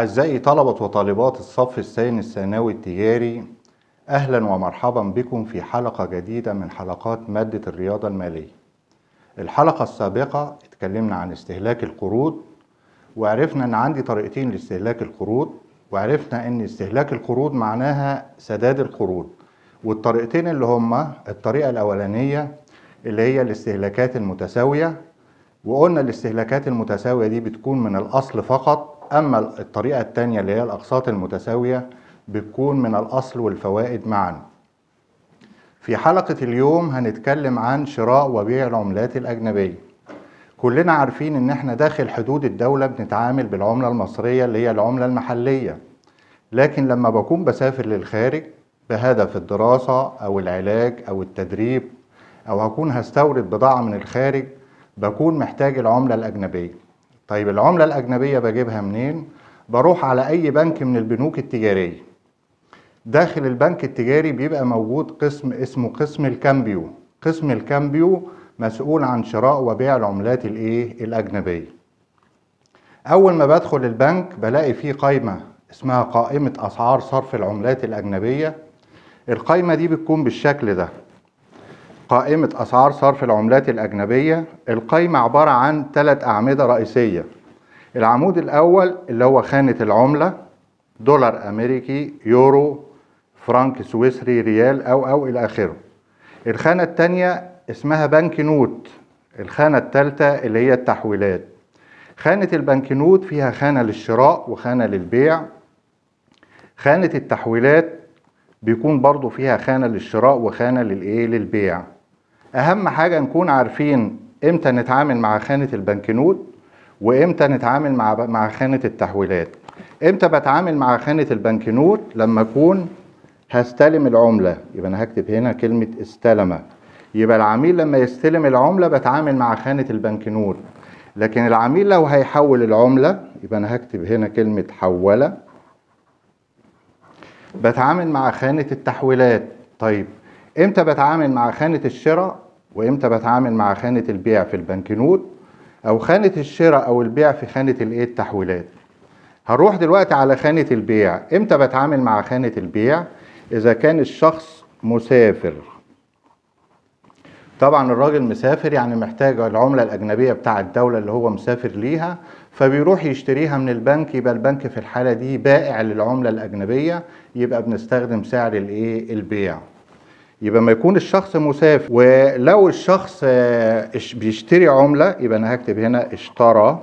أعزائي طلبة وطالبات الصف الثاني الثانوي التجاري أهلا ومرحبا بكم في حلقة جديدة من حلقات مادة الرياضة المالية. الحلقة السابقة اتكلمنا عن استهلاك القروض وعرفنا أن عندي طريقتين لاستهلاك القروض وعرفنا أن استهلاك القروض معناها سداد القروض. والطريقتين اللي هما الطريقة الأولانية اللي هي الاستهلاكات المتساوية وقلنا الاستهلاكات المتساوية دي بتكون من الأصل فقط أما الطريقة التانية اللي هي الأقساط المتساوية بتكون من الأصل والفوائد معا. في حلقة اليوم هنتكلم عن شراء وبيع العملات الأجنبية. كلنا عارفين إن إحنا داخل حدود الدولة بنتعامل بالعملة المصرية اللي هي العملة المحلية. لكن لما بكون بسافر للخارج بهدف الدراسة أو العلاج أو التدريب أو هكون هستورد بضاعة من الخارج بكون محتاج العملة الأجنبية. طيب العملة الأجنبية بجيبها منين؟ بروح على أي بنك من البنوك التجارية. داخل البنك التجاري بيبقى موجود قسم اسمه قسم الكامبيو. قسم الكامبيو مسؤول عن شراء وبيع العملات الإيه؟ الأجنبية. أول ما بدخل البنك بلاقي فيه قائمه اسمها قائمة أسعار صرف العملات الأجنبية. القائمه دي بتكون بالشكل ده. قائمة أسعار صرف العملات الأجنبية القائمه عبارة عن ثلاث أعمدة رئيسية. العمود الأول اللي هو خانة العملة دولار أمريكي يورو فرنك سويسري ريال أو أو إلى آخره. الخانة الثانية اسمها بنك نوت. الخانة الثالثة اللي هي التحويلات. خانة البنك نوت فيها خانة للشراء وخانة للبيع. خانة التحويلات بيكون برضو فيها خانة للشراء وخانة للإيه؟ للبيع. أهم حاجة نكون عارفين إمتى نتعامل مع خانة البنك نوت وإمتى نتعامل مع مع خانة التحويلات. إمتى بتعامل مع خانة البنك نوت لما أكون هستلم العملة. يبقى أنا هكتب هنا كلمة استلم. يبقى العميل لما يستلم العملة بتعامل مع خانة البنك نوت لكن العميل لو هيحول العملة يبقى أنا هكتب هنا كلمة حولة. بتعامل مع خانة التحويلات. طيب إمتى بتعامل مع خانة الشراء وامتى بتعامل مع خانة البيع في البنك نوت أو خانة الشراء أو البيع في خانة الايه التحويلات؟ هنروح دلوقتي على خانة البيع. إمتى بتعامل مع خانة البيع؟ اذا كان الشخص مسافر. طبعا الراجل مسافر يعني محتاج العملة الأجنبية بتاع الدولة اللي هو مسافر ليها فبيروح يشتريها من البنك يبقى البنك في الحالة دي بائع للعملة الأجنبية يبقى بنستخدم سعر الإيه؟ البيع. يبقى ما يكون الشخص مسافر. ولو الشخص بيشتري عملة يبقى أنا هكتب هنا اشترى.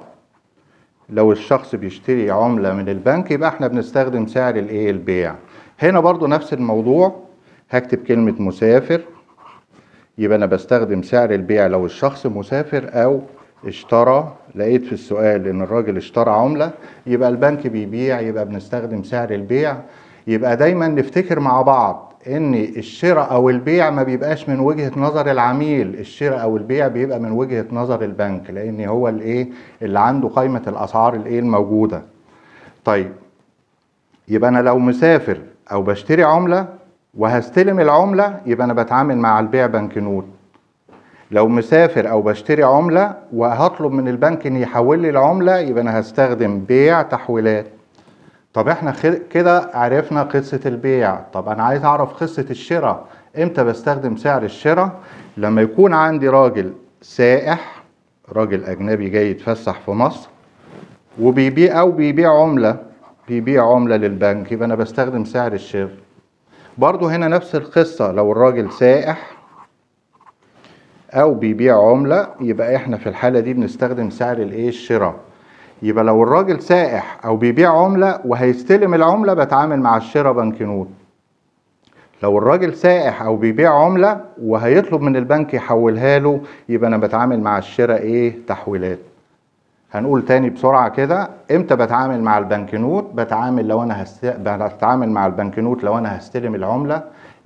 لو الشخص بيشتري عملة من البنك يبقى إحنا بنستخدم سعر الإيه؟ البيع. هنا برضو نفس الموضوع. هكتب كلمة مسافر. يبقى أنا بستخدم سعر البيع لو الشخص مسافر أو اشترى. لقيت في السؤال إن الراجل اشترى عملة يبقى البنك بيبيع يبقى بنستخدم سعر البيع. يبقى دايما نفتكر مع بعض. إن الشراء أو البيع ما بيبقاش من وجهة نظر العميل. الشراء أو البيع بيبقى من وجهة نظر البنك لأن هو الإيه؟ اللي عنده قائمة الأسعار الإيه؟ الموجودة. طيب يبقى أنا لو مسافر أو بشتري عملة وهستلم العملة يبقى أنا بتعامل مع البيع بنك نوت لو مسافر أو بشتري عملة وهطلب من البنك إن يحول لي العملة يبقى أنا هستخدم بيع تحويلات. طب إحنا كده عرفنا قصة البيع. طب أنا عايز أعرف قصة الشراء. إمتى بستخدم سعر الشراء؟ لما يكون عندي راجل سائح راجل أجنبي جاي يتفسح في مصر وبيبيع أو بيبيع عملة بيبيع عملة للبنك يبقى أنا بستخدم سعر الشراء. برضو هنا نفس القصة. لو الراجل سائح أو بيبيع عملة يبقى إحنا في الحالة دي بنستخدم سعر الإيه؟ الشراء. يبقى لو الراجل سائح أو بيبيع عملة وهيستلم العملة بتعامل مع الشراء بنك نوت لو الراجل سائح أو بيبيع عملة وهيطلب من البنك يحولها له يبقى أنا بتعامل مع الشراء إيه؟ تحويلات. هنقول تاني بسرعة كده إمتى بتعامل مع البنك نوت بتعامل لو أنا هست... بتعامل مع البنك نوت لو أنا هستلم العملة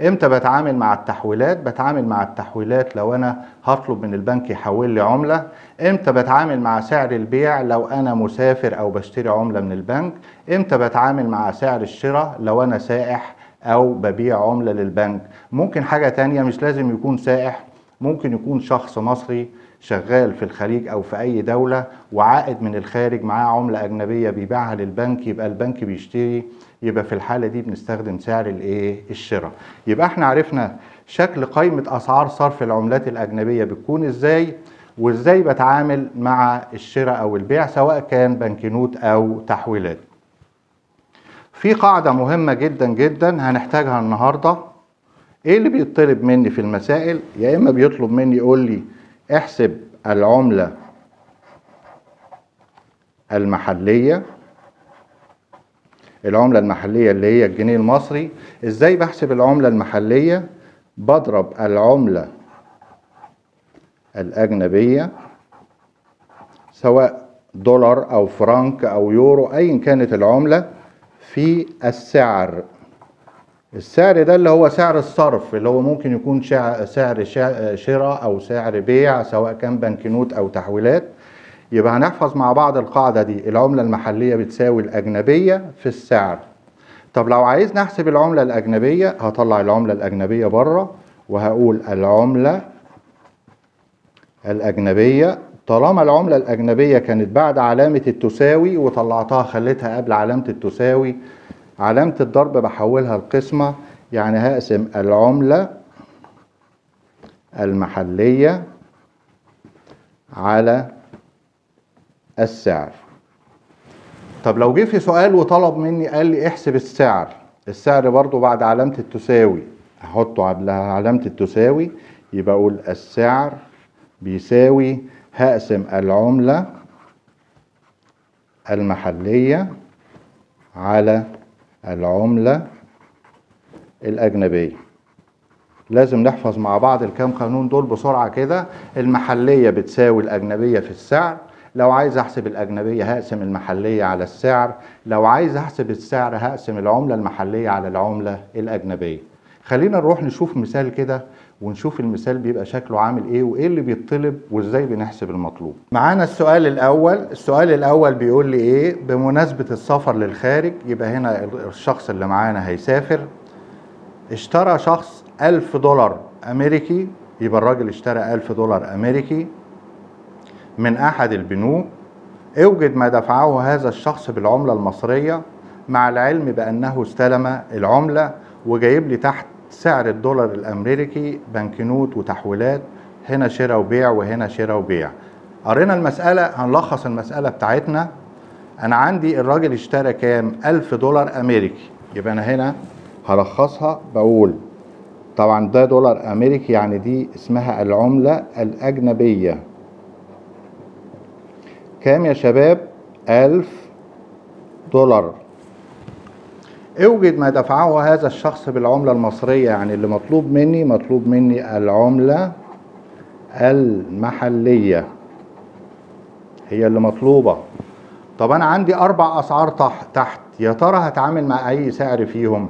إمتى بتعامل مع التحويلات؟ بتعامل مع التحويلات لو أنا هطلب من البنك يحول لي عملة. إمتى بتعامل مع سعر البيع لو أنا مسافر أو بشتري عملة من البنك؟ إمتى بتعامل مع سعر الشراء لو أنا سائح أو ببيع عملة للبنك؟ ممكن حاجة تانية مش لازم يكون سائح ممكن يكون شخص مصري شغال في الخليج أو في أي دولة وعائد من الخارج معاه عملة أجنبية بيبيعها للبنك يبقى البنك بيشتري يبقى في الحالة دي بنستخدم سعر الإيه؟ الشراء. يبقى إحنا عرفنا شكل قائمة أسعار صرف العملات الأجنبية بتكون إزاي وإزاي بتعامل مع الشراء أو البيع سواء كان بنكنوت أو تحويلات. في قاعدة مهمة جدا جدا هنحتاجها النهارده. إيه اللي بيطلب مني في المسائل؟ يا إما بيطلب مني يقول لي احسب العملة المحلية العملة المحلية اللي هي الجنيه المصري. إزاي بحسب العملة المحلية؟ بضرب العملة الأجنبية سواء دولار أو فرنك أو يورو أيا كانت العملة في السعر. السعر ده اللي هو سعر الصرف اللي هو ممكن يكون سعر شراء أو سعر بيع سواء كان بنكنوت أو تحويلات. يبقى هنحفظ مع بعض القاعدة دي العملة المحلية بتساوي الأجنبية في السعر. طب لو عايز نحسب العملة الأجنبية هطلع العملة الأجنبية بره وهقول العملة الأجنبية. طالما العملة الأجنبية كانت بعد علامة التساوي وطلعتها خليتها قبل علامة التساوي علامة الضرب بحولها القسمة يعني هقسم العملة المحلية على السعر. طب لو جه في سؤال وطلب مني قال لي احسب السعر. السعر برضو بعد علامة التساوي. هحطه قبلها علامة التساوي يبقى أقول السعر بيساوي هقسم العملة المحلية على العملة الأجنبية. لازم نحفظ مع بعض الكام قانون دول بسرعة كده. المحلية بتساوي الأجنبية في السعر لو عايز أحسب الأجنبية هقسم المحلية على السعر لو عايز أحسب السعر هقسم العملة المحلية على العملة الأجنبية. خلينا نروح نشوف مثال كده ونشوف المثال بيبقى شكله عامل إيه وإيه اللي بيطلب وإزاي بنحسب المطلوب. معانا السؤال الأول السؤال الأول بيقول لي إيه؟ بمناسبة السفر للخارج يبقى هنا الشخص اللي معانا هيسافر. اشترى شخص ألف دولار أمريكي يبقى الراجل اشترى ألف دولار أمريكي. من أحد البنوك أوجد ما دفعه هذا الشخص بالعملة المصرية مع العلم بأنه استلم العملة وجايب لي تحت سعر الدولار الأمريكي بنكنوت وتحويلات هنا شراء وبيع وهنا شراء وبيع. قرينا المسألة هنلخص المسألة بتاعتنا. أنا عندي الراجل اشترى كام؟ ألف دولار أمريكي. يبقى أنا هنا هلخصها بقول طبعا ده دولار أمريكي يعني دي اسمها العملة الأجنبية. كام يا شباب؟ ألف دولار. اوجد ما دفعه هذا الشخص بالعملة المصرية يعني اللي مطلوب مني مطلوب مني العملة المحلية. هي اللي مطلوبة. طب أنا عندي أربع أسعار تحت يا ترى هتعامل مع أي سعر فيهم؟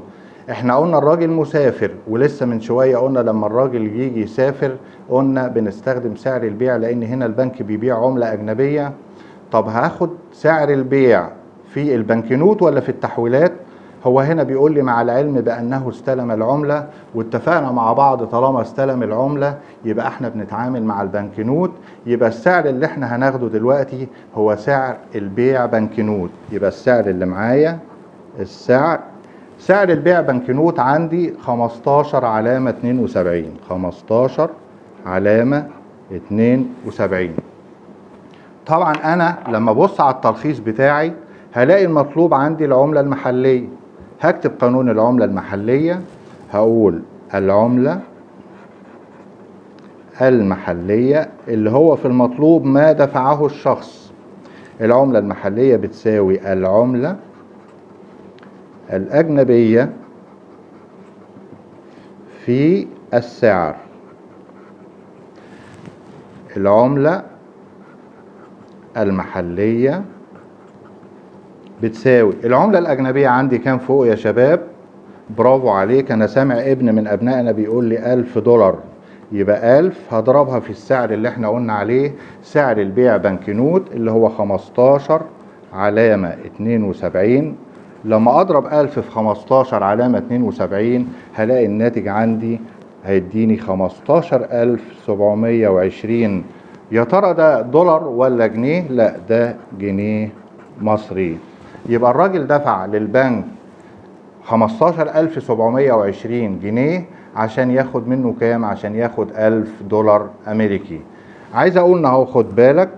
إحنا قلنا الراجل مسافر ولسه من شوية قلنا لما الراجل يجي يسافر قلنا بنستخدم سعر البيع لأن هنا البنك بيبيع عملة أجنبية. طب هاخد سعر البيع في البنكنوت ولا في التحويلات؟ هو هنا بيقول لي مع العلم بأنه استلم العملة واتفقنا مع بعض طالما استلم العملة يبقى إحنا بنتعامل مع البنكنوت. يبقى السعر اللي إحنا هناخده دلوقتي هو سعر البيع بنكنوت. يبقى السعر اللي معايا السعر سعر البيع بنكنوت عندي 15 علامة 72 15 علامة 72 طبعا أنا لما أبص على التلخيص بتاعي هلاقي المطلوب عندي العملة المحلية. هكتب قانون العملة المحلية هقول العملة المحلية اللي هو في المطلوب ما دفعه الشخص. العملة المحلية بتساوي العملة الأجنبية في السعر. العملة المحلية بتساوي. العملة الأجنبية عندي كام فوق يا شباب. برافو عليك. أنا سامع ابن من أبنائنا بيقول لي ألف دولار. يبقى ألف. هضربها في السعر اللي إحنا قلنا عليه. سعر البيع بنكنوت اللي هو خمستاشر علامة اتنين وسبعين. لما أضرب ألف في خمستاشر علامة اتنين وسبعين هلاقي الناتج عندي هيديني خمستاشر ألف سبعمية وعشرين يا ترى ده دولار ولا جنيه؟ لا ده جنيه مصري. يبقى الراجل دفع للبنك 15720 جنيه عشان ياخد منه كام؟ عشان ياخد 1000 دولار أمريكي. عايز أقول إن أهو خد بالك.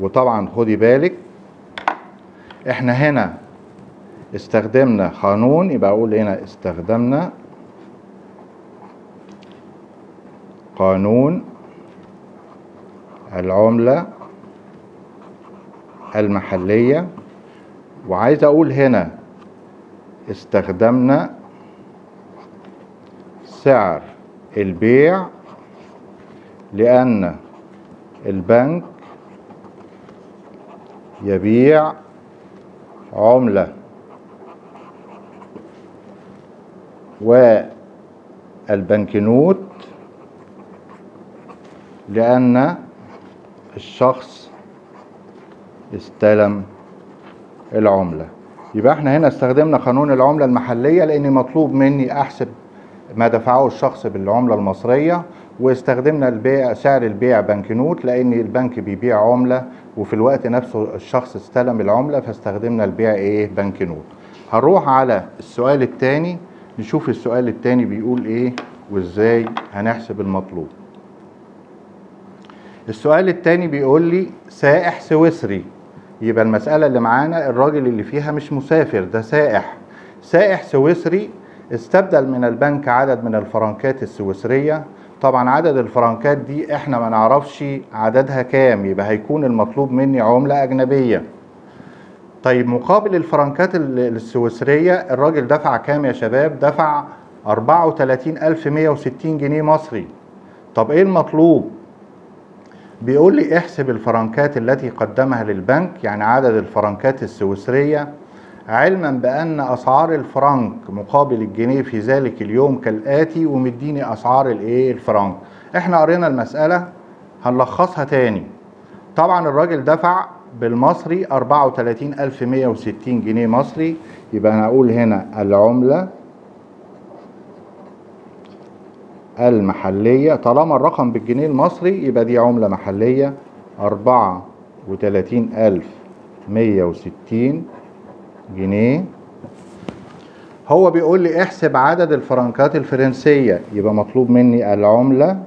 وطبعا خدي بالك. إحنا هنا استخدمنا قانون يبقى أقول هنا استخدمنا قانون العملة المحلية. وعايز أقول هنا استخدمنا سعر البيع لأن البنك يبيع عملة والبنكنوت لأن الشخص استلم العملة. يبقى إحنا هنا استخدمنا قانون العملة المحلية لأن مطلوب مني أحسب ما دفعه الشخص بالعملة المصرية واستخدمنا البيع سعر البيع بنكنوت لأن البنك بيبيع عملة وفي الوقت نفسه الشخص استلم العملة فاستخدمنا البيع إيه؟ بنكنوت هنروح على السؤال الثاني نشوف السؤال الثاني بيقول إيه وإزاي هنحسب المطلوب. السؤال الثاني بيقول لي سائح سويسري. يبقى المسألة اللي معانا الراجل اللي فيها مش مسافر ده سائح. سائح سويسري استبدل من البنك عدد من الفرنكات السويسرية. طبعا عدد الفرنكات دي إحنا ما نعرفش عددها كام يبقى هيكون المطلوب مني عملة أجنبية. طيب مقابل الفرنكات السويسرية الراجل دفع كام يا شباب؟ دفع 34160 جنيه مصري. طب إيه المطلوب؟ بيقول لي احسب الفرنكات التي قدمها للبنك يعني عدد الفرنكات السويسرية علما بأن أسعار الفرنك مقابل الجنيه في ذلك اليوم كالآتي ومديني أسعار الإيه؟ الفرنك. إحنا قرينا المسألة هنلخصها تاني. طبعا الراجل دفع بالمصري 34160 جنيه مصري يبقى أنا أقول هنا العملة. المحلية. طالما الرقم بالجنيه المصري يبقى دي عملة محلية أربعة وتلاتين ألف مية وستين جنيه. هو بيقول لي احسب عدد الفرنكات الفرنسية يبقى مطلوب مني العملة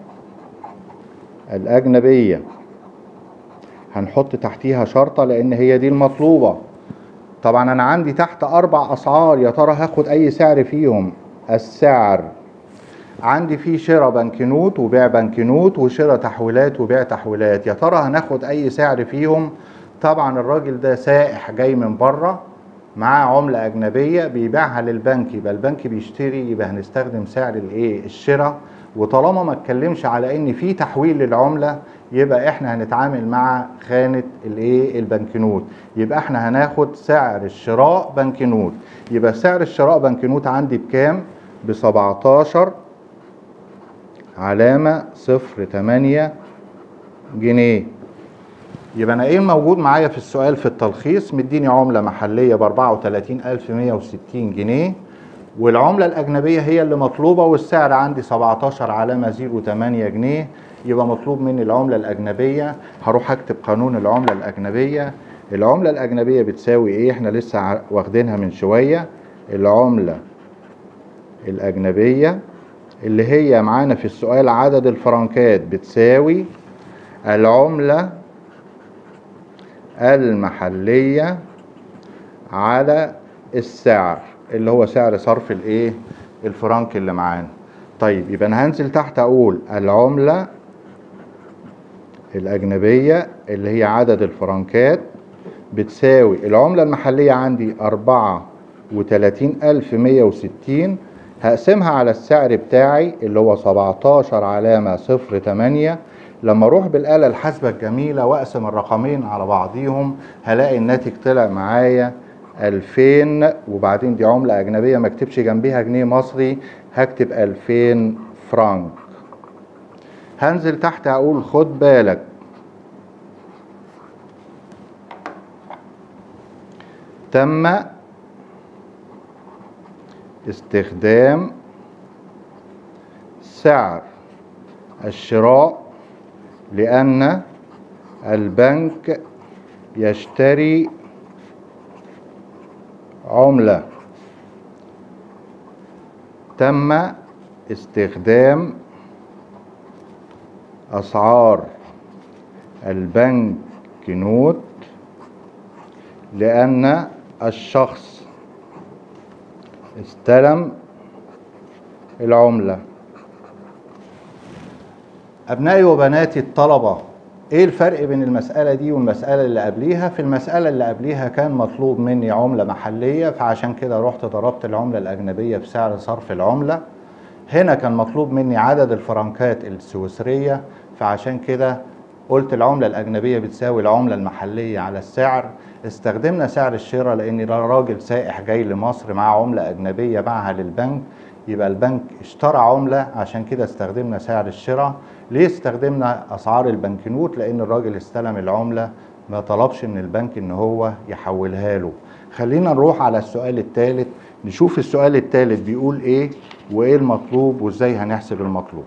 الأجنبية. هنحط تحتيها شرطة لأن هي دي المطلوبة. طبعا أنا عندي تحت أربع أسعار يا ترى هاخد أي سعر فيهم؟ السعر. عندي فيه شراء بنكنوت وبيع بنكنوت وشراء تحويلات وبيع تحويلات. يا ترى هناخد أي سعر فيهم؟ طبعا الراجل ده سائح جاي من بره معاه عملة أجنبية بيبيعها للبنك يبقى البنك بيشتري يبقى هنستخدم سعر الإيه؟ الشراء. وطالما ما اتكلمش على إن في تحويل للعملة يبقى إحنا هنتعامل مع خانة الإيه؟ البنكنوت. يبقى إحنا هناخد سعر الشراء بنكنوت. يبقى سعر الشراء بنكنوت عندي بكام؟ ب 17 علامة صفر تمانية جنيه. يبقى أنا إيه الموجود معايا في السؤال في التلخيص؟ مديني عملة محلية بأربعة وتلاتين ألف مية وستين جنيه والعملة الأجنبية هي اللي مطلوبة والسعر عندي سبعتاشر علامة زيرو تمانية جنيه. يبقى مطلوب مني العملة الأجنبية. هروح أكتب قانون العملة الأجنبية. العملة الأجنبية بتساوي إيه؟ إحنا لسه واخدينها من شوية. العملة الأجنبية اللي هي معانا في السؤال عدد الفرنكات بتساوي العملة المحلية على السعر اللي هو سعر صرف الايه؟ الفرنك اللي معانا. طيب يبقى أنا هنزل تحت أقول العملة الأجنبية اللي هي عدد الفرنكات بتساوي العملة المحلية عندي أربعة وتلاتين ألف مية وستين هقسمها على السعر بتاعي اللي هو 17 علامة صفر تمانية. لما أروح بالآلة الحاسبة الجميلة وأقسم الرقمين على بعضيهم هلاقي الناتج طلع معايا 2000 وبعدين دي عملة أجنبية ما اكتبش جنبيها جنيه مصري هكتب 2000 فرنك هنزل تحت أقول خد بالك. تم استخدام سعر الشراء لأن البنك يشتري عملة. تم استخدام أسعار البنك نوت لأن الشخص استلم العملة أبنائي وبناتي الطلبة إيه الفرق بين المسألة دي والمسألة اللي قبليها؟ في المسألة اللي قبليها كان مطلوب مني عملة محلية فعشان كده رحت ضربت العملة الأجنبية بسعر صرف العملة هنا كان مطلوب مني عدد الفرنكات السويسرية فعشان كده قلت العملة الأجنبية بتساوي العملة المحلية على السعر. استخدمنا سعر الشراء لأن راجل سائح جاي لمصر معاه عملة أجنبية باعها للبنك. يبقى البنك اشترى عملة عشان كده استخدمنا سعر الشراء. ليه استخدمنا أسعار البنكنوت؟ لأن الراجل استلم العملة ما طلبش من البنك إن هو يحولها له. خلينا نروح على السؤال الثالث نشوف السؤال الثالث بيقول إيه وإيه المطلوب وإزاي هنحسب المطلوب.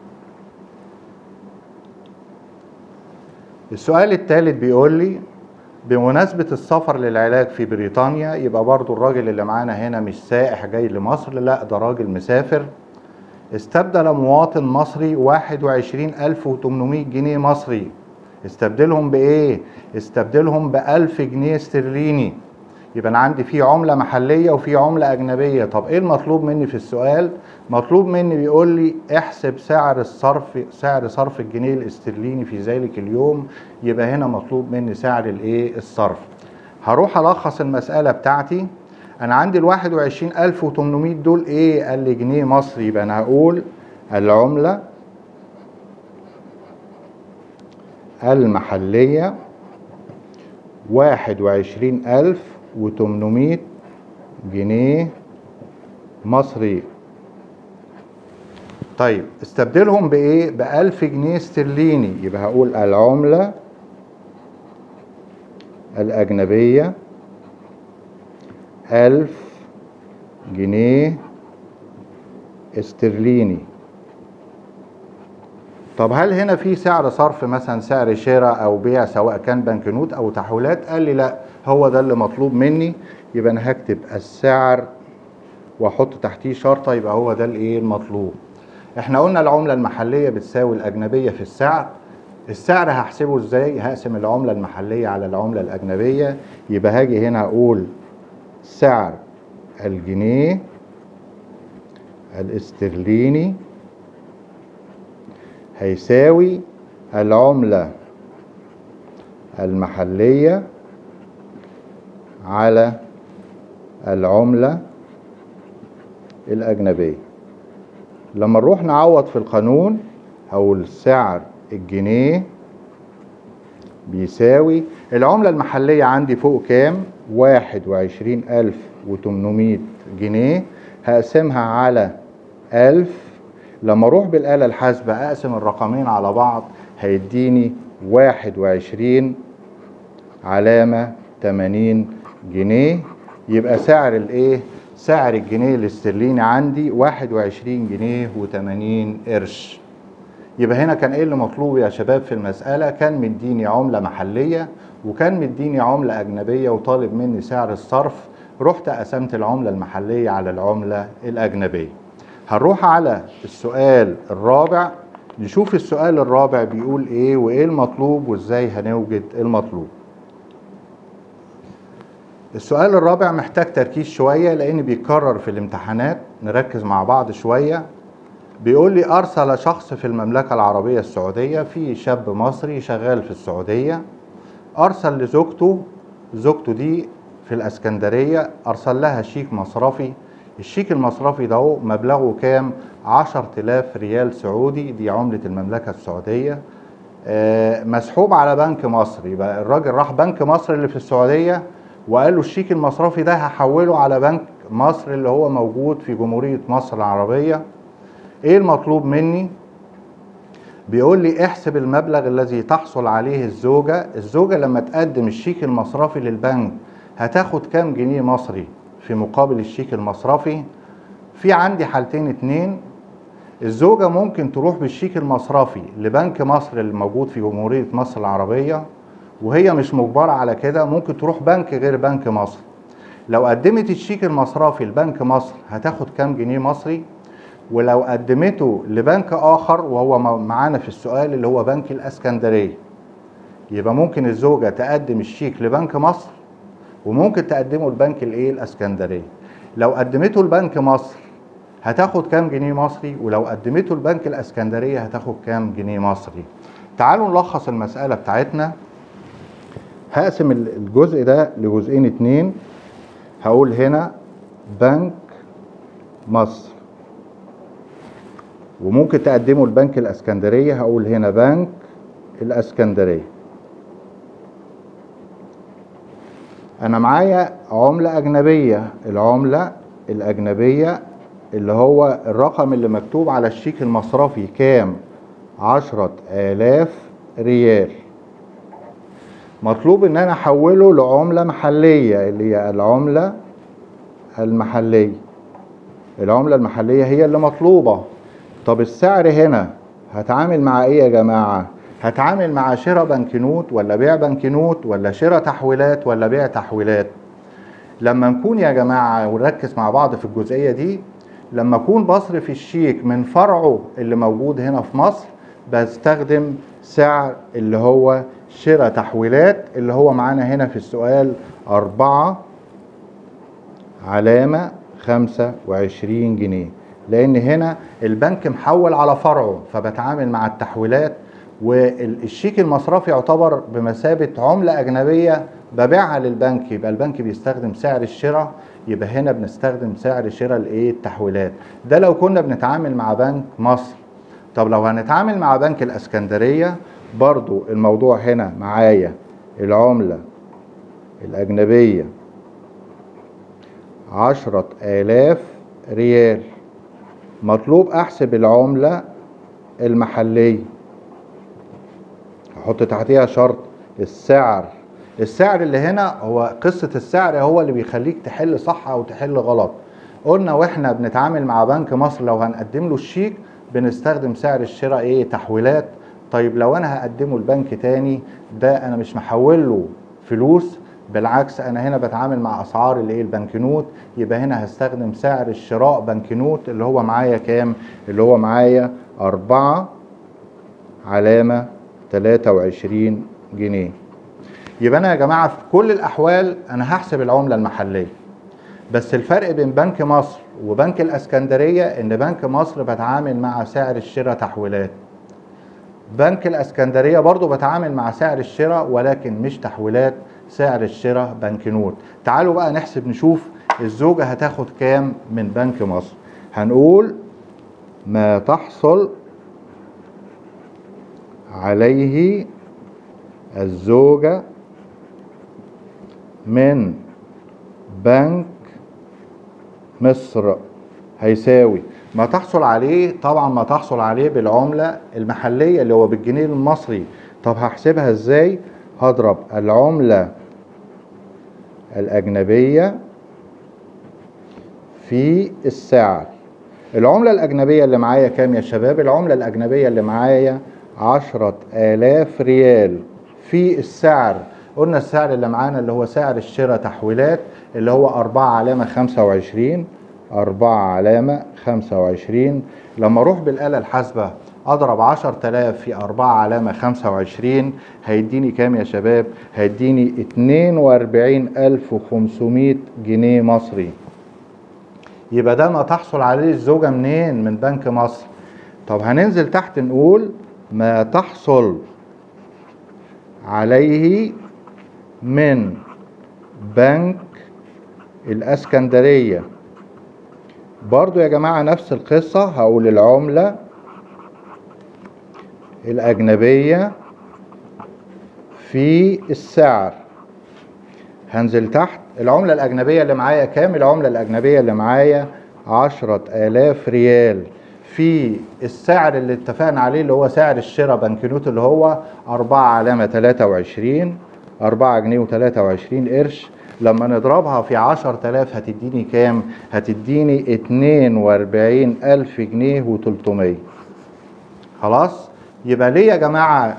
السؤال الثالث بيقول لي بمناسبة السفر للعلاج في بريطانيا يبقى برضو الراجل اللي معانا هنا مش سائح جاي لمصر لا ده راجل مسافر. استبدل مواطن مصري 21800 جنيه مصري. استبدلهم بإيه؟ استبدلهم ب 1000 جنيه استرليني. يبقى أنا عندي في عملة محلية وفي عملة أجنبية. طب إيه المطلوب مني في السؤال؟ مطلوب مني بيقول لي احسب سعر الصرف سعر صرف الجنيه الاسترليني في ذلك اليوم. يبقى هنا مطلوب مني سعر الإيه؟ الصرف. هروح ألخص المسألة بتاعتي. أنا عندي ال 21800 دول إيه؟ قال لي جنيه مصري. يبقى أنا هقول العملة المحلية واحد وعشرين ألف وتمنمية جنيه مصري. طيب استبدلهم بإيه؟ بألف جنيه استرليني. يبقى هقول العملة الأجنبية. ألف جنيه استرليني. طب هل هنا في سعر صرف مثلا سعر شراء أو بيع سواء كان بنكنوت أو تحويلات؟ قال لي لا. هو ده اللي مطلوب مني يبقى أنا هكتب السعر وأحط تحتيه شرطة يبقى هو ده الإيه المطلوب. إحنا قلنا العملة المحلية بتساوي الأجنبية في السعر. السعر هحسبه إزاي؟ هقسم العملة المحلية على العملة الأجنبية. يبقى هاجي هنا أقول سعر الجنيه الاسترليني هيساوي العملة المحلية على العملة الأجنبية. لما نروح نعوض في القانون أو السعر الجنيه بيساوي العملة المحلية عندي فوق كام؟ واحد وعشرين ألف وتمنمية جنيه. هقسمها على ألف. لما أروح بالآلة الحاسبة أقسم الرقمين على بعض هيديني واحد وعشرين علامة تمانين جنيه يبقى سعر الايه؟ سعر الجنيه الاسترليني عندي واحد وعشرين جنيه وتمانين قرش. يبقى هنا كان إيه اللي مطلوب يا شباب في المسألة؟ كان مديني عملة محلية وكان مديني عملة أجنبية وطالب مني سعر الصرف. رحت قسمت العملة المحلية على العملة الأجنبية. هنروح على السؤال الرابع. نشوف السؤال الرابع بيقول إيه وايه المطلوب وازاي هنوجد المطلوب. السؤال الرابع محتاج تركيز شوية لأن بيتكرر في الامتحانات نركز مع بعض شوية. بيقول لي أرسل شخص في المملكة العربية السعودية في شاب مصري شغال في السعودية. أرسل لزوجته زوجته دي في الأسكندرية أرسل لها شيك مصرفي. الشيك المصرفي ده مبلغه كام؟ 10000 ريال سعودي دي عملة المملكة السعودية. آه، مسحوب على بنك مصر يبقى الراجل راح بنك مصر اللي في السعودية وقال له الشيك المصرفي ده هحوله على بنك مصر اللي هو موجود في جمهورية مصر العربية. إيه المطلوب مني؟ بيقول لي احسب المبلغ الذي تحصل عليه الزوجة. الزوجة لما تقدم الشيك المصرفي للبنك هتاخد كام جنيه مصري في مقابل الشيك المصرفي؟ في عندي حالتين اتنين. الزوجة ممكن تروح بالشيك المصرفي لبنك مصر اللي موجود في جمهورية مصر العربية. وهي مش مجبرة على كده ممكن تروح بنك غير بنك مصر. لو قدمت الشيك المصرفي لبنك مصر هتاخد كام جنيه مصري؟ ولو قدمته لبنك آخر وهو معانا في السؤال اللي هو بنك الأسكندرية. يبقى ممكن الزوجة تقدم الشيك لبنك مصر وممكن تقدمه لبنك الإيه؟ الإسكندرية. لو قدمته لبنك مصر هتاخد كام جنيه مصري؟ ولو قدمته لبنك الإسكندرية هتاخد كام جنيه مصري؟ تعالوا نلخص المسألة بتاعتنا. هقسم الجزء ده لجزئين اتنين. هقول هنا بنك مصر. وممكن تقدمه لبنك الإسكندرية. هقول هنا بنك الإسكندرية. أنا معايا عملة أجنبية. العملة الأجنبية اللي هو الرقم اللي مكتوب على الشيك المصرفي كام؟ عشرة آلاف ريال. مطلوب إن أنا أحوله لعملة محلية اللي هي العملة المحلية. العملة المحلية هي اللي مطلوبة. طب السعر هنا هتعامل مع إيه يا جماعة؟ هتعامل مع شراء بنكنوت ولا بيع بنكنوت ولا شراء تحويلات ولا بيع تحويلات؟ لما نكون يا جماعة ونركز مع بعض في الجزئية دي لما أكون بصرف الشيك من فرعه اللي موجود هنا في مصر بستخدم سعر اللي هو شراء تحويلات اللي هو معانا هنا في السؤال أربعة علامة خمسة وعشرين جنيه. لأن هنا البنك محول على فرعه فبتعامل مع التحويلات والشيك المصرفي يعتبر بمثابة عملة أجنبية ببيعها للبنك. يبقى البنك بيستخدم سعر الشراء يبقى هنا بنستخدم سعر شراء الإيه؟ التحويلات. ده لو كنا بنتعامل مع بنك مصر. طب لو هنتعامل مع بنك الإسكندرية برضو الموضوع هنا معايا العملة الأجنبية. عشرة آلاف ريال. مطلوب أحسب العملة المحلية. أحط تحتيها شرط السعر. السعر اللي هنا هو قصة السعر هو اللي بيخليك تحل صح أو تحل غلط. قلنا وإحنا بنتعامل مع بنك مصر لو هنقدم له الشيك بنستخدم سعر الشراء إيه؟ تحويلات. طيب لو أنا هقدمه لبنك تاني ده أنا مش محول له فلوس بالعكس أنا هنا بتعامل مع أسعار الايه البنكنوت يبقى هنا هستخدم سعر الشراء بنكنوت اللي هو معايا كام؟ اللي هو معايا أربعة علامة 23 جنيه. يبقى أنا يا جماعة في كل الأحوال أنا هحسب العملة المحلية. بس الفرق بين بنك مصر وبنك الإسكندرية إن بنك مصر بتعامل مع سعر الشراء تحويلات. بنك الإسكندرية برضو بتعامل مع سعر الشراء ولكن مش تحويلات سعر الشراء بنك نوت تعالوا بقى نحسب نشوف الزوجة هتاخد كام من بنك مصر. هنقول ما تحصل عليه الزوجة من بنك مصر هيساوي ما تحصل عليه طبعا ما تحصل عليه بالعملة المحلية اللي هو بالجنيه المصري. طب هحسبها إزاي؟ هضرب العملة الأجنبية في السعر. العملة الأجنبية اللي معايا كام يا شباب؟ العملة الأجنبية اللي معايا عشرة آلاف ريال في السعر. قلنا السعر اللي معانا اللي هو سعر الشراء تحويلات اللي هو أربعة علامة خمسة وعشرين. أربعة علامة خمسة وعشرين. لما أروح بالآلة الحاسبة أضرب عشر تلاف في أربعة علامة خمسة وعشرين. هيديني كام يا شباب؟ هيديني اتنين وأربعين ألف وخمسمية جنيه مصري. يبقى ده ما تحصل عليه الزوجة منين؟ من بنك مصر. طب هننزل تحت نقول ما تحصل عليه من بنك الأسكندرية. برضو يا جماعة نفس القصة هقول العملة الأجنبية في السعر. هنزل تحت. العملة الأجنبية اللي معايا كام؟ العملة الأجنبية اللي معايا عشرة آلاف ريال. في السعر اللي اتفقنا عليه اللي هو سعر الشراء بنكنوت اللي هو 4 علامة 23 4 جنيه و23 قرش. لما نضربها في 10000 هتديني كام؟ هتديني 42000 جنيه و300 خلاص؟ يبقى ليه يا جماعة؟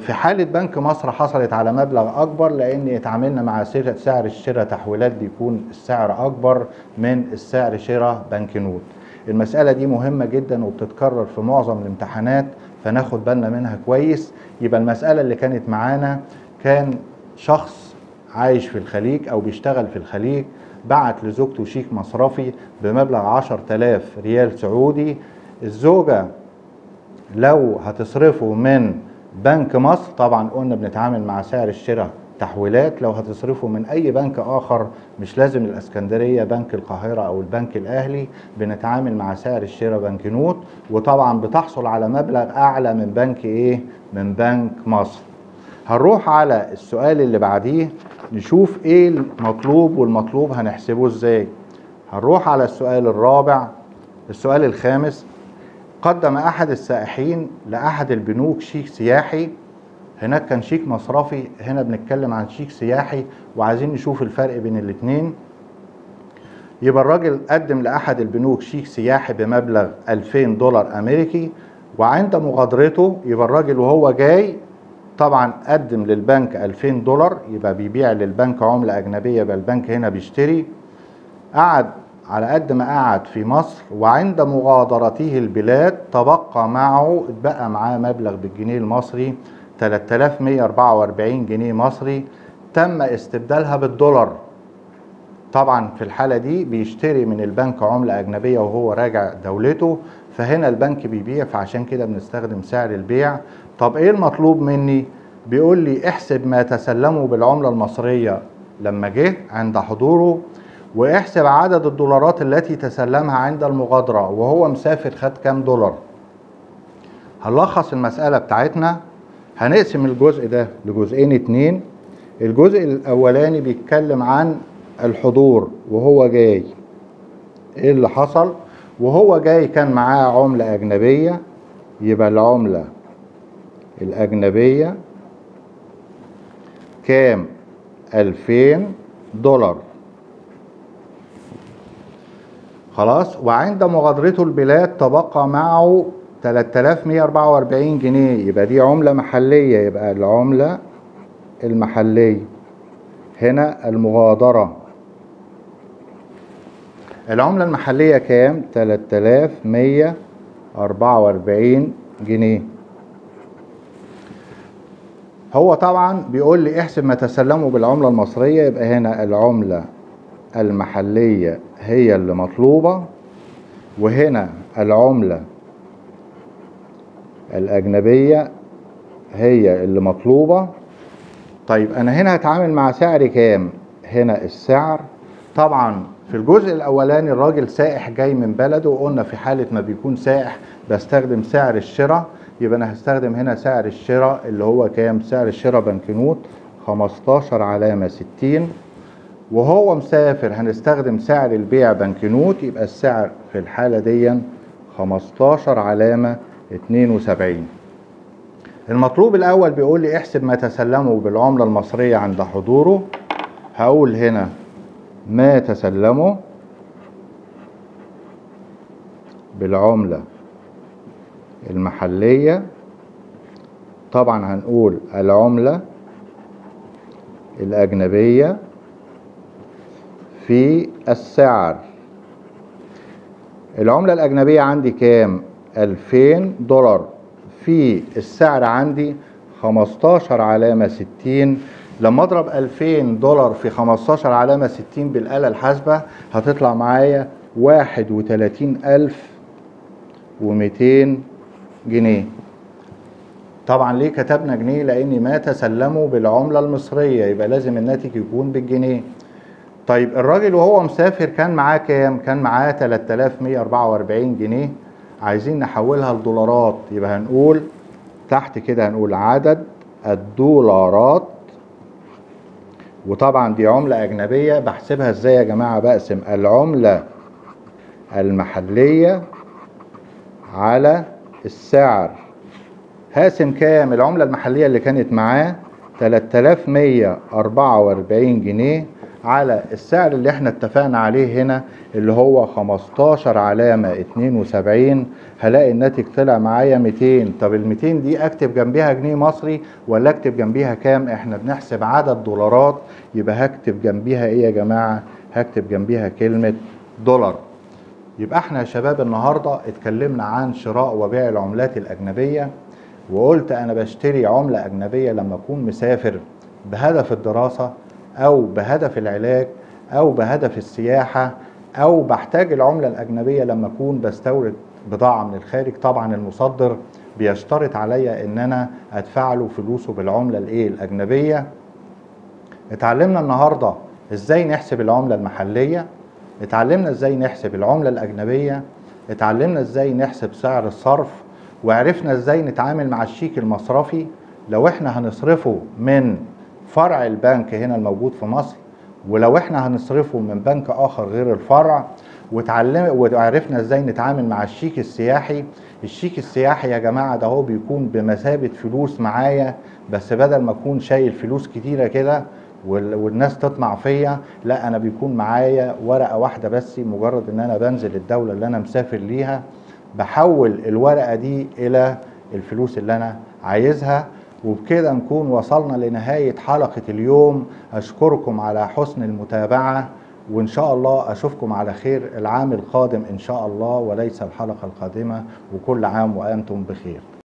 في حالة بنك مصر حصلت على مبلغ أكبر لأن اتعاملنا مع سعر الشراء تحويلات بيكون السعر أكبر من السعر شراء بنك نوت. المسألة دي مهمة جدا وبتتكرر في معظم الامتحانات فناخد بالنا منها كويس. يبقى المسألة اللي كانت معانا كان شخص عايش في الخليج أو بيشتغل في الخليج بعت لزوجته شيك مصرفي بمبلغ 10000 ريال سعودي. الزوجة لو هتصرفه من بنك مصر طبعا قلنا بنتعامل مع سعر الشراء تحويلات لو هتصرفه من أي بنك آخر مش لازم الإسكندرية بنك القاهرة أو البنك الأهلي بنتعامل مع سعر الشراء بنك نوت. وطبعا بتحصل على مبلغ أعلى من بنك إيه؟ من بنك مصر. هنروح على السؤال اللي بعديه نشوف إيه المطلوب والمطلوب هنحسبه إزاي. هنروح على السؤال الرابع السؤال الخامس. قدم أحد السائحين لأحد البنوك شيك سياحي. هناك كان شيك مصرفي. هنا بنتكلم عن شيك سياحي وعايزين نشوف الفرق بين الاتنين. يبقى الراجل قدم لأحد البنوك شيك سياحي بمبلغ 2000 دولار أمريكي. وعند مغادرته يبقى الراجل وهو جاي طبعا قدم للبنك 2000 دولار يبقى بيبيع للبنك عملة أجنبية يبقى البنك هنا بيشتري. قعد على قد ما قعد في مصر وعند مغادرته البلاد تبقى معه اتبقى معاه مبلغ بالجنيه المصري 3144 جنيه مصري. تم استبدالها بالدولار. طبعا في الحالة دي بيشتري من البنك عملة أجنبية وهو راجع دولته فهنا البنك بيبيع فعشان كده بنستخدم سعر البيع. طب إيه المطلوب مني؟ بيقول لي احسب ما تسلمه بالعملة المصرية. لما جه عند حضوره واحسب عدد الدولارات التي تسلمها عند المغادرة وهو مسافر خد كام دولار. هنلخص المسألة بتاعتنا. هنقسم الجزء ده لجزئين اتنين. الجزء الأولاني بيتكلم عن الحضور وهو جاي. إيه اللي حصل؟ وهو جاي كان معاه عملة أجنبية يبقى العملة الأجنبية كام؟ ألفين دولار. خلاص؟ وعند مغادرته البلاد تبقى معه 3144 جنيه. يبقى دي عملة محلية. يبقى العملة المحلية. هنا المغادرة. العملة المحلية كام؟ 3144 جنيه. هو طبعا بيقول لي احسب ما تسلمه بالعملة المصرية يبقى هنا العملة المحلية هي اللي مطلوبة وهنا العملة الأجنبية هي اللي مطلوبة. طيب أنا هنا هتعامل مع سعر كام؟ هنا السعر. طبعا في الجزء الأولاني الراجل سائح جاي من بلده وقلنا في حالة ما بيكون سائح بستخدم سعر الشراء. يبقى أنا هستخدم هنا سعر الشراء اللي هو كام؟ سعر الشراء بنكنوت 15 علامة 60 وهو مسافر هنستخدم سعر البيع بنكنوت يبقى السعر في الحالة دي 15 علامة 72 المطلوب الأول بيقول لي احسب ما تسلمه بالعملة المصرية عند حضوره. هقول هنا ما تسلمه بالعملة المحلية. طبعا هنقول العملة الأجنبية في السعر. العملة الأجنبية عندي كام؟ 2000 دولار. في السعر عندي 15 علامة 60 لما أضرب 2000 دولار في 15 علامة 60 بالآلة الحاسبة هتطلع معايا 31200 جنيه. طبعا ليه كتبنا جنيه؟ لأن ما تسلموا بالعملة المصرية يبقى لازم الناتج يكون بالجنيه. طيب الراجل وهو مسافر كان معاه كام؟ كان معاه 3144 جنيه. عايزين نحولها لدولارات. يبقى هنقول تحت كده هنقول عدد الدولارات. وطبعا دي عملة أجنبية. بحسبها إزاي يا جماعة؟ بقسم العملة المحلية على السعر. هقسم كام؟ العملة المحلية اللي كانت معاه 3144 جنيه على السعر اللي إحنا اتفقنا عليه هنا اللي هو 15 علامة 72 هلاقي الناتج طلع معايا 200 طب ال 200 دي أكتب جنبيها جنيه مصري ولا أكتب جنبيها كام؟ إحنا بنحسب عدد دولارات. يبقى هكتب جنبيها إيه يا جماعة؟ هكتب جنبيها كلمة دولار. يبقى إحنا يا شباب النهاردة اتكلمنا عن شراء وبيع العملات الأجنبية وقلت أنا بشتري عملة أجنبية لما أكون مسافر بهدف الدراسة أو بهدف العلاج أو بهدف السياحة أو بحتاج العملة الأجنبية لما أكون بستورد بضاعة من الخارج. طبعا المصدر بيشترط عليا إن أنا أدفع له فلوسه بالعملة الإيه؟ الأجنبية. اتعلمنا النهاردة إزاي نحسب العملة المحلية. اتعلمنا إزاي نحسب العملة الأجنبية اتعلمنا إزاي نحسب سعر الصرف وعرفنا إزاي نتعامل مع الشيك المصرفي. لو إحنا هنصرفه من فرع البنك هنا الموجود في مصر ولو إحنا هنصرفه من بنك آخر غير الفرع وتعلم وعرفنا إزاي نتعامل مع الشيك السياحي. الشيك السياحي يا جماعة ده هو بيكون بمثابة فلوس معايا بس بدل ما أكون شايل فلوس كتيرة كده والناس تطمع فيا. لا أنا بيكون معايا ورقة واحدة بس مجرد إن أنا بنزل الدولة اللي أنا مسافر ليها بحول الورقة دي إلى الفلوس اللي أنا عايزها. وبكده نكون وصلنا لنهاية حلقة اليوم. أشكركم على حسن المتابعة وإن شاء الله أشوفكم على خير العام القادم إن شاء الله وليس الحلقة القادمة. وكل عام وأنتم بخير.